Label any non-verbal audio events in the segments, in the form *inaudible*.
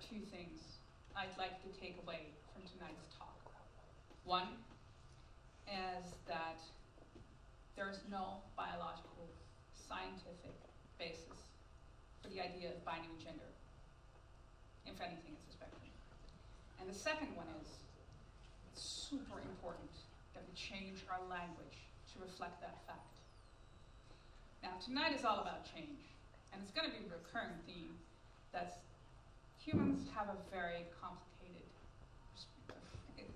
two things I'd like to take away from tonight's talk. One is that there is no biological, scientific basis for the idea of binary gender. If anything, it's a spectrum. And the second one is it's super important that we change our language to reflect that fact. Now, tonight is all about change, and it's going to be a recurring theme that's humans have a very complicated *laughs*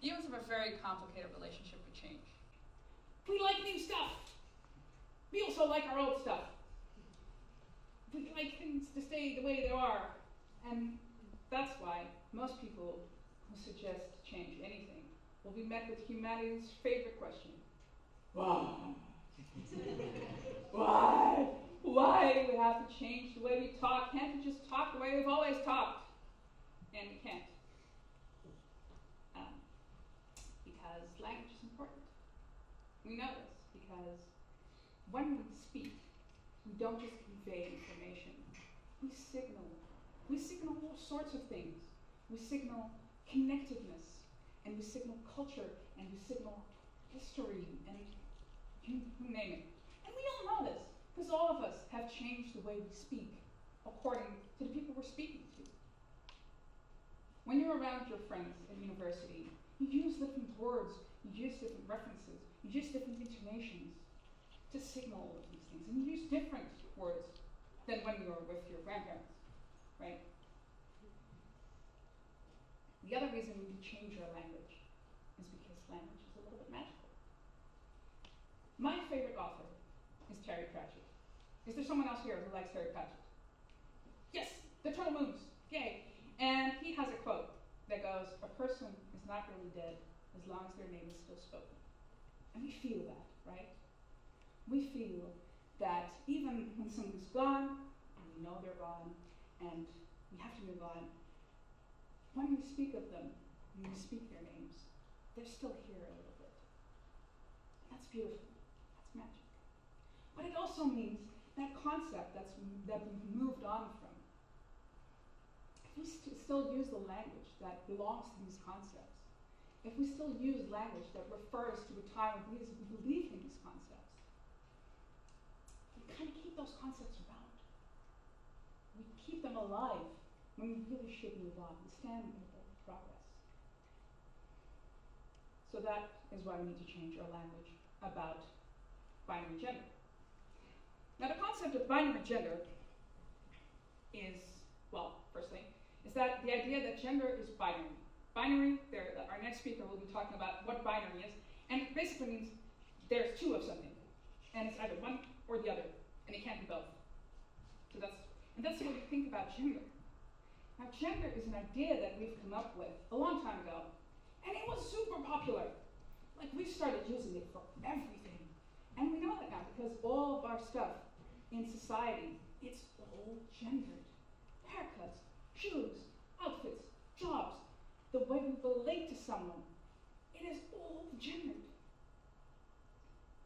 humans have a very complicated relationship with change. We like new stuff. We also like our old stuff. We like things to stay the way they are. And that's why most people who suggest change anything will be met with humanity's favorite question. Why? *laughs* Why? Why do we have to change the way we talk? Can't we just talk the way we've always talked? And we can't. Um, because language is important. We know this because when we speak, we don't just convey information, we signal. We signal all sorts of things. We signal connectedness, and we signal culture, and we signal history, and you, name it. And we all know this. Because all of us have changed the way we speak according to the people we're speaking to. When you're around your friends at university, you use different words, you use different references, you use different intonations to signal all of these things. And you use different words than when you're with your grandparents, right? The other reason we change our language is because language is a little bit magical. My favorite author is Terry Pratchett. Is there someone else here who likes Terry Pratchett? Yes, the turtle Moves. Yay. And he has a quote that goes, A person is not really dead as long as their name is still spoken. And we feel that, right? We feel that even when someone's gone, and we know they're gone, and we have to move on, when we speak of them, when we speak their names, they're still here a little bit. That's beautiful. That's magic. But it also means that concept that's, that we've moved on from. If we st- still use the language that belongs to these concepts, if we still use language that refers to a time when we believe in these concepts, we kind of keep those concepts around. We keep them alive when we really should move on and stand in the progress. So that is why we need to change our language about binary gender. Now, the concept of binary gender is, well, first thing, is that the idea that gender is binary. Binary, there, our next speaker will be talking about what binary is, and it basically means there's two of something, and it's either one or the other, and it can't be both. So that's, and that's way we think about gender. Now, gender is an idea that we've come up with a long time ago, and it was super popular. Like, we started using it for everything. And we know that now because all of our stuff in society, it's all gendered. Haircuts, shoes, outfits, jobs, the way we relate to someone, it is all gendered.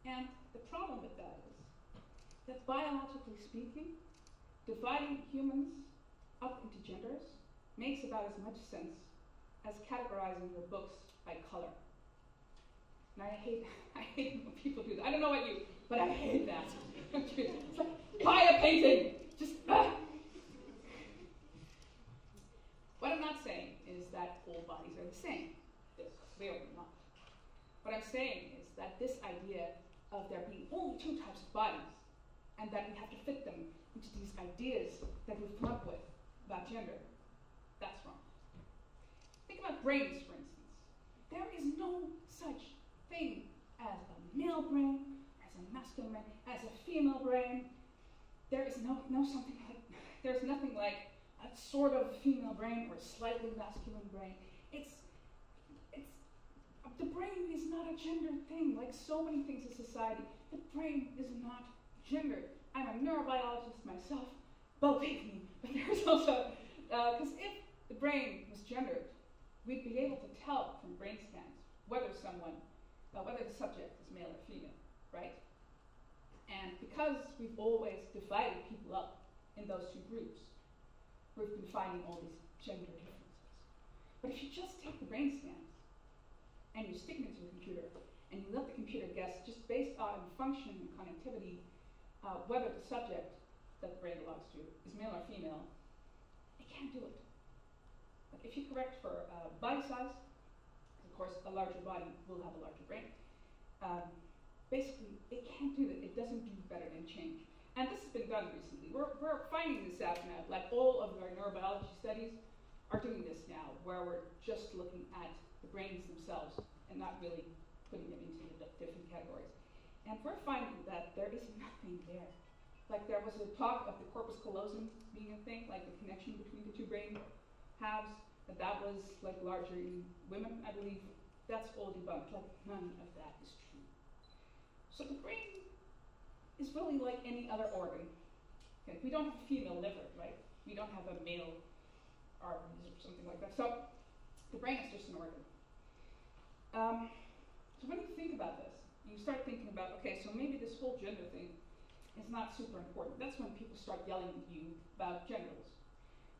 And the problem with that is that biologically speaking, dividing humans up into genders makes about as much sense as categorizing your books by color. And I hate, *laughs* I hate when people do that. I don't know about you, but I hate that. *laughs* buy a painting. Just ah. What I'm not saying is that all bodies are the same. They're clearly not. What I'm saying is that this idea of there being only two types of bodies and that we have to fit them into these ideas that we've come up with about gender, that's wrong. Think about brains, for instance. There is no such thing as a male brain, as a masculine brain, as a female brain. There is no, no something like, there's nothing like a sort of female brain or a slightly masculine brain. It's, it's, the brain is not a gendered thing, like so many things in society. The brain is not gendered. I'm a neurobiologist myself, believe me, but *laughs* there's also, because uh, if the brain was gendered, we'd be able to tell from brain scans whether someone, uh, whether the subject is male or female, right? And because we've always divided people up in those two groups, we've been finding all these gender differences. But if you just take the brain scans and you stick them into a computer and you let the computer guess just based on function and connectivity uh, whether the subject that the brain belongs to is male or female, it can't do it. Like if you correct for uh, body size, of course a larger body will have a larger brain, um, basically it can't do that. It doesn't do better than change. And this has been done recently. We're, we're finding this out now. Like all of our neurobiology studies are doing this now, where we're just looking at the brains themselves and not really putting them into the different categories. And we're finding that there is nothing there. Like there was a talk of the corpus callosum being a thing, like the connection between the two brain halves, that that was like larger in women, I believe. That's all debunked. Like none of that is true. So the brain is really like any other organ. We don't have a female liver, right? We don't have a male arteries or something like that. So the brain is just an organ. Um, so when you think about this, you start thinking about, okay, so maybe this whole gender thing is not super important. That's when people start yelling at you about genitals.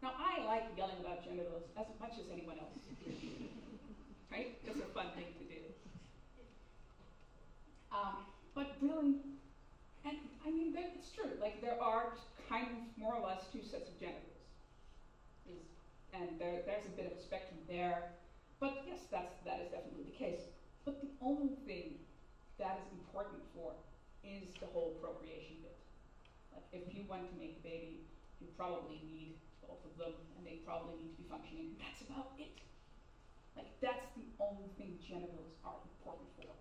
Now, I like yelling about genitals as much as anyone else. *laughs* right? It's a fun thing to do. Um, but really, and I mean, it's true. Like, there are kind of more or less two sets of genitals. Is, and there, there's a bit of a spectrum there. But yes, that's, that is definitely the case. But the only thing that is important for is the whole procreation bit. Like if you want to make a baby, you probably need both of them and they probably need to be functioning. That's about it. Like that's the only thing genitals are important for.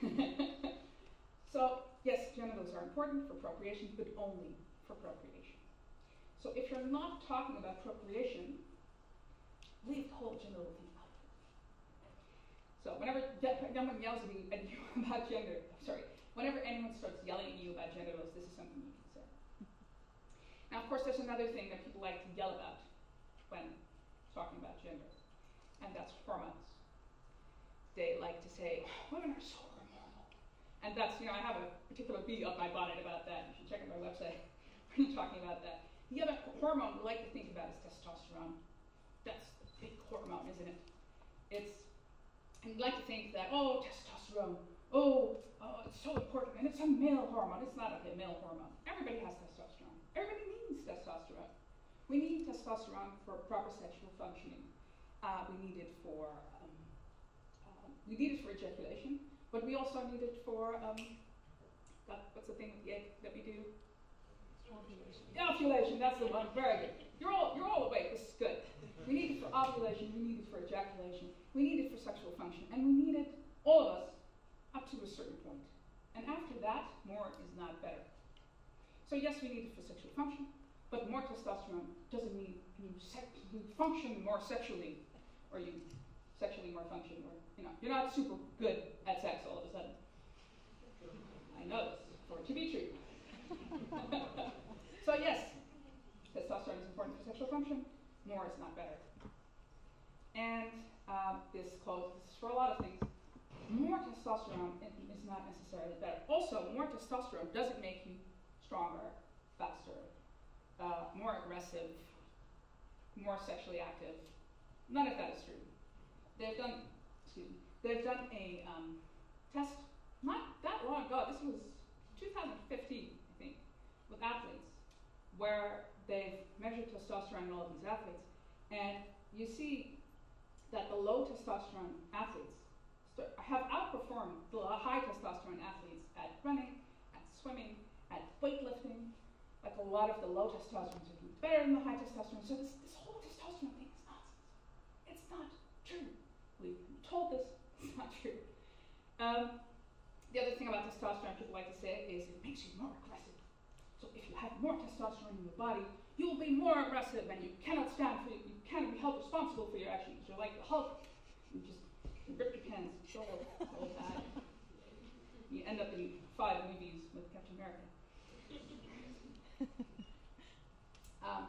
*laughs* So yes, genitals are important for procreation, but only for procreation. So if you're not talking about procreation, leave the whole gender thing out. So whenever someone yells at, me, at you *laughs* about gender, sorry, whenever anyone starts yelling at you about genitals, this is something you can say. Now, of course, there's another thing that people like to yell about when talking about gender, and that's hormones. They like to say, oh, women are so hormonal. And that's, you know, I have a particular bee up my bonnet about that. You should check out my website *laughs* when talking about that. The other hormone we like to think about is testosterone. That's the big hormone, isn't it? It's, and you like to think that, oh, testosterone, oh, oh, it's so important, and it's a male hormone. It's not a male hormone. Everybody has testosterone. Everybody needs testosterone. We need testosterone for proper sexual functioning. Uh, we need it for, um, uh, we need it for ejaculation, but we also need it for, um, that, what's the thing with the egg that we do? Ovulation. Ovulation, that's the one. Very good. You're all, you're all awake. This is good. We need it for ovulation, we need it for ejaculation, we need it for sexual function, and we need it, all of us, up to a certain point. And after that, more is not better. So yes, we need it for sexual function, but more testosterone doesn't mean you, you function more sexually, or you sexually more function, or you know, you're not super good at sex all of a sudden. I know this for it to be true. *laughs* so yes, testosterone is important for sexual function more is not better. And um, this is for a lot of things. More testosterone is not necessarily better. Also, more testosterone doesn't make you stronger, faster, uh, more aggressive, more sexually active. None of that is true. They've done, excuse me, they've done a um, test not that long ago. This was 2015, I think, with athletes, where they've measured testosterone in all of these athletes, and you see that the low testosterone athletes have outperformed the high testosterone athletes at running, at swimming, at weightlifting. Like a lot of the low testosterone are doing better than the high testosterone. So this, this whole testosterone thing is nonsense. It's not true. We've been told this. *laughs* It's not true. Um, the other thing about testosterone people like to say is it makes you more aggressive. So if you have more testosterone in your body, you will be more aggressive and you cannot stand for you cannot be held responsible for your actions. You're like the Hulk. You just rip your pants, all that. You end up in five movies with Captain America. *laughs* um,